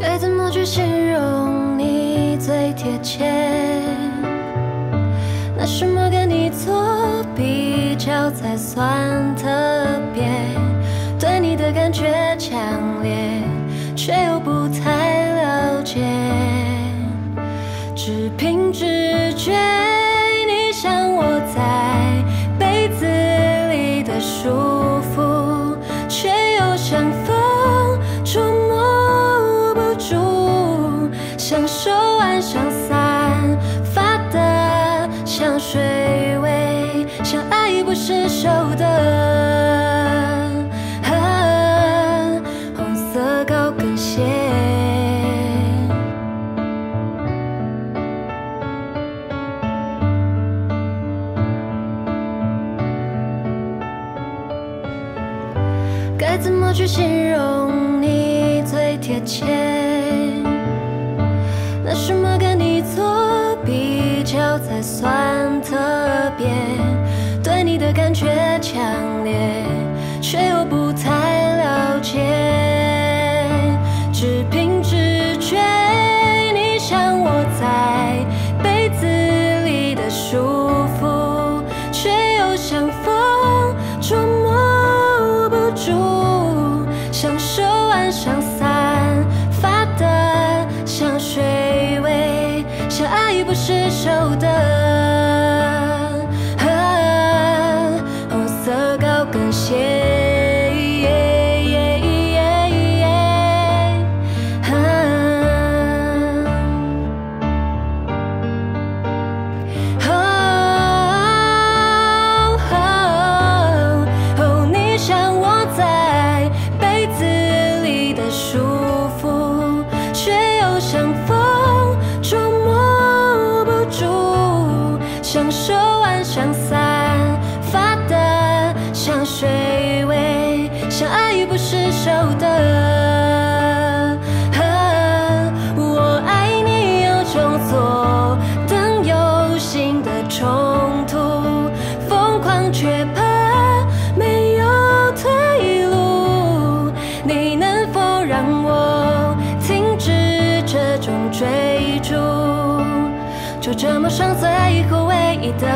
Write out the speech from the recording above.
该怎么去形容你最贴切？拿什么跟你做比较才算特别？对你的感觉强烈，却又不太了解，只凭直不释手的红色高跟鞋。该怎么去形容你最贴切？不释手的手的。我爱你有种左等右心的冲突，疯狂却怕没有退路。你能否让我停止这种追逐？就这么上最后唯一的